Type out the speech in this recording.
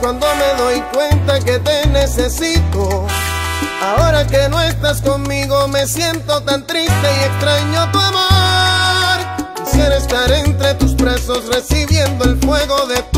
cuando me doy cuenta que te necesito. Ahora que no estás conmigo me siento tan triste y extraño tu amor. Quisiera estar entre tus brazos recibiendo el fuego de tu